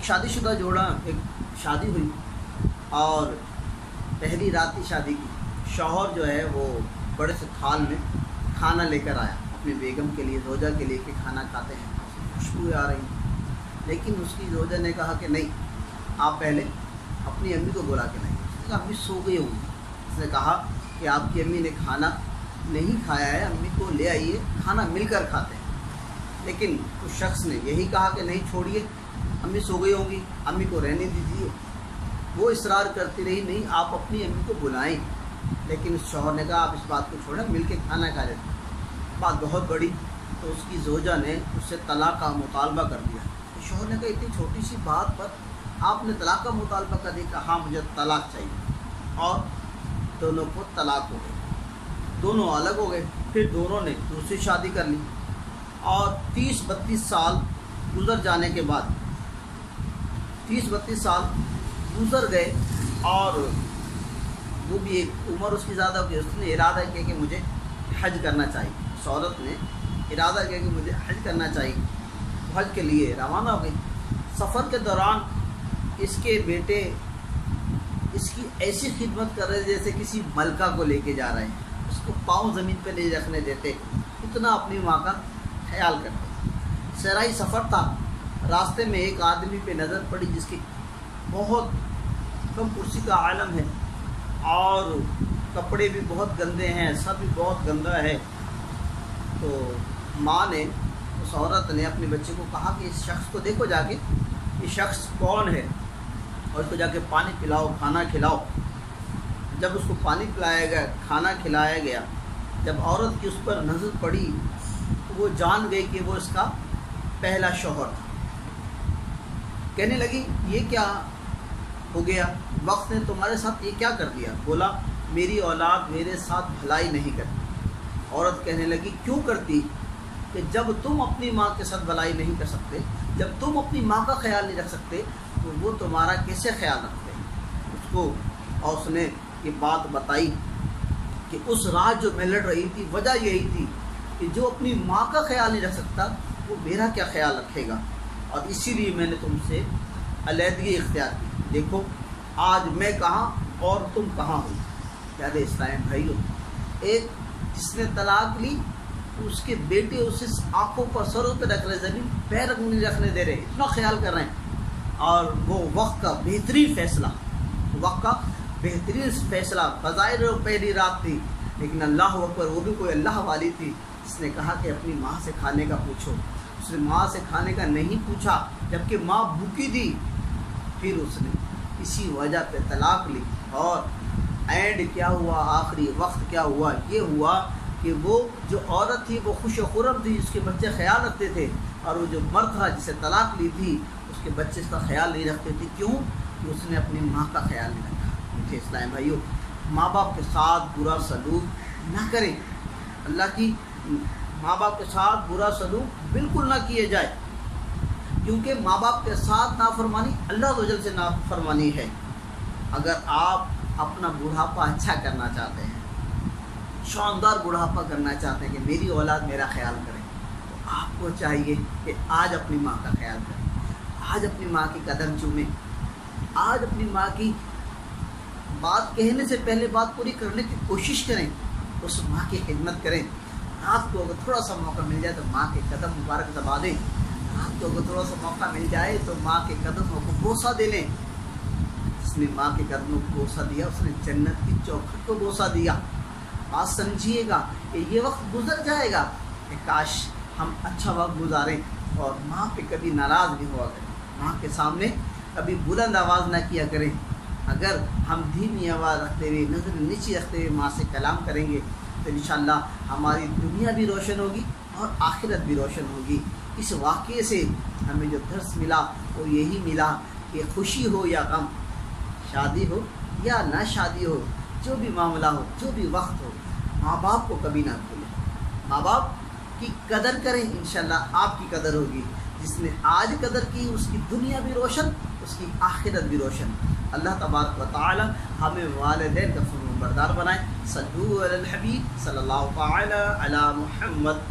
ایک شادی شدہ جوڑا ایک شادی ہوئی اور پہلی رات کی شادی کی۔ شوہر جو ہے وہ بڑے سے تھال میں کھانا لے کر آیا۔ اپنی بیگم کے لیے، زوجہ کے لیے کہ کھانا کھاتے ہیں۔ خوشبوئیں آ رہی۔ لیکن اس کی زوجہ نے کہا کہ نہیں، آپ پہلے اپنی امی کو بلا کے نہیں۔ اس نے کہا، امی سو گئی ہوں۔ اس نے کہا کہ آپ کی امی نے کھانا نہیں کھایا ہے، امی کو لے آئیے، کھانا مل کر کھاتے ہیں۔ لیکن اس شخص نے یہی کہا کہ نہیں، چھوڑیے۔ امی سو گئی ہوں گی۔ امی کو رہنے دیجیے وہ اصرار کرتی رہی، نہیں، آپ اپنی امی کو بلائیں۔ لیکن اس شوہر نے کہا، آپ اس بات کو چھوڑیں، مل کے کھانا کھا لیتے بات بہت بڑی، تو اس کی زوجہ نے اس سے طلاق کا مطالبہ کر دیا۔ شوہر نے کہا، اتنی چھوٹی سی بات پر آپ نے طلاق کا مطالبہ کر دیا کہ ہاں مجھے طلاق چاہیے۔ اور دونوں کو طلاق ہو گئی۔ دونوں الگ ہو گئے۔ پھر دونوں نے دوسری شادی کر لی۔ اور تیس بتیس سال گزر جانے کے بعد تیس بتیس سال گزر گئے اور وہ بھی ایک عمر اس کی زیادہ ہو گئی اس نے ارادہ کیا کہ مجھے حج کرنا چاہیے۔ اس عورت نے ارادہ کیا کہ مجھے حج کرنا چاہیے۔ حج کے لیے روانہ ہو گئی۔ سفر کے دوران اس کے بیٹے اس کی ایسی خدمت کر رہے جیسے کسی ملکہ کو لے کے جا رہے ہیں۔ اس کو پاؤں زمین پہ نہیں رکھنے دیتے۔ اتنا اپنی ماں کا خیال کرتے۔ سرائی سفر تھا۔ راستے میں ایک آدمی پہ نظر پڑی جس کی بہت کم کرسی کا عالم ہے اور کپڑے بھی بہت گندے ہیں سب بھی بہت گندا ہے۔ تو ماں نے اس عورت نے اپنے بچے کو کہا کہ اس شخص کو دیکھو جا کے، یہ شخص کون ہے؟ اور اس کو جا کے پانی پلاؤ، کھانا کھلاؤ۔ جب اس کو پانی پلایا گیا، کھانا کھلایا گیا، جب عورت کی اس پر نظر پڑی تو وہ جان گئی کہ وہ اس کا پہلا شوہر تھا۔ کہنے لگی، یہ کیا ہو گیا؟ وقت نے تمہارے ساتھ یہ کیا کر دیا؟ بولا، میری اولاد میرے ساتھ بھلائی نہیں کرتی. عورت کہنے لگی، کیوں کرتی کہ جب تم اپنی ماں کے ساتھ بھلائی نہیں کر سکتے، جب تم اپنی ماں کا خیال نہیں رکھ سکتے، تو وہ تمہارا کیسے خیال رکھتے اس کو اور اس نے یہ بات بتائی کہ اس رات جو میں لڑ رہی تھی، وجہ یہی تھی کہ جو اپنی ماں کا خیال نہیں رکھ سکتا، وہ میرا کیا خیال رکھے گا؟ اور اسی لیے میں نے تم سے علیحدگی اختیار کی۔ دیکھو، آج میں کہاں اور تم کہاں ہو؟ پیارے اسلام بھائی ہو ایک، جس نے طلاق لی، اس کے بیٹے اسے آنکھوں پر سروں پہ رکھ رہے، زمین پیر نہیں رکھنے دے رہے، اتنا خیال کر رہے ہیں۔ اور وہ وقت کا بہترین فیصلہ، وقت کا بہترین فیصلہ بظاہر پہلی رات تھی، لیکن اللہ اکبر، وہ بھی کوئی اللہ والی تھی اس نے کہا کہ اپنی ماں سے کھانے کا پوچھو۔ اس نے ماں سے کھانے کا نہیں پوچھا، جبکہ ماں بھوکی تھی۔ پھر اس نے اسی وجہ پہ طلاق لی اور اینڈ کیا ہوا، آخری وقت کیا ہوا؟ یہ ہوا کہ وہ جو عورت تھی، وہ خوش و خرم تھی، اس کے بچے خیال رکھتے تھے۔ اور وہ جو مرد تھا جسے طلاق لی تھی، اس کے بچے اس کا خیال نہیں رکھتے تھے۔ کیوں؟ کہ اس نے اپنی ماں کا خیال نہیں رکھا۔ مجھے اسلام بھائیو، ماں باپ کے ساتھ برا سلوک نہ کریں۔ اللہ کی ماں باپ کے ساتھ برا سلوک بالکل نہ کیے جائے، کیونکہ ماں باپ کے ساتھ نافرمانی اللہ وجل سے نافرمانی ہے۔ اگر آپ اپنا بڑھاپا اچھا کرنا چاہتے ہیں، شاندار بڑھاپا کرنا چاہتے ہیں کہ میری اولاد میرا خیال کرے، تو آپ کو چاہیے کہ آج اپنی ماں کا خیال کریں۔ آج اپنی ماں کی قدم چومیں۔ آج اپنی ماں کی بات کہنے سے پہلے بات پوری کرنے کی کوشش کریں، اس ماں کی خدمت کریں۔ رات کو اگر تھوڑا سا موقع مل جائے تو ماں کے قدم مبارک دبا دیں۔ رات کو اگر تھوڑا سا موقع مل جائے تو ماں کے قدموں کو بوسہ دے لیں۔ جس نے ماں کے قدموں کو بوسہ دیا، اس نے جنت کی چوکھٹ کو بوسہ دیا۔ بات سمجھیے گا کہ یہ وقت گزر جائے گا کہ کاش ہم اچھا وقت گزاریں اور ماں پہ کبھی ناراض بھی ہوا کریں۔ ماں کے سامنے کبھی بلند آواز نہ کیا کریں۔ اگر ہم دھیمی آواز رکھتے ہوئے، نظر نیچی رکھتے ہوئے ماں سے کلام کریں گے تو انشاءاللہ ہماری دنیا بھی روشن ہوگی اور آخرت بھی روشن ہوگی۔ اس واقعے سے ہمیں جو درس ملا وہ یہی ملا کہ خوشی ہو یا غم، شادی ہو یا نہ شادی ہو، جو بھی معاملہ ہو، جو بھی وقت ہو، ماں باپ کو کبھی نہ بھولیں۔ ماں باپ کی قدر کریں، انشاءاللہ آپ کی قدر ہوگی۔ جس نے آج قدر کی، اس کی دنیا بھی روشن، اس کی آخرت بھی روشن۔ اللہ تبارک و تعالی ہمیں والدین کا فرم بردار بنائیں صلو علی الحبیب صلی اللہ تعالی علی محمد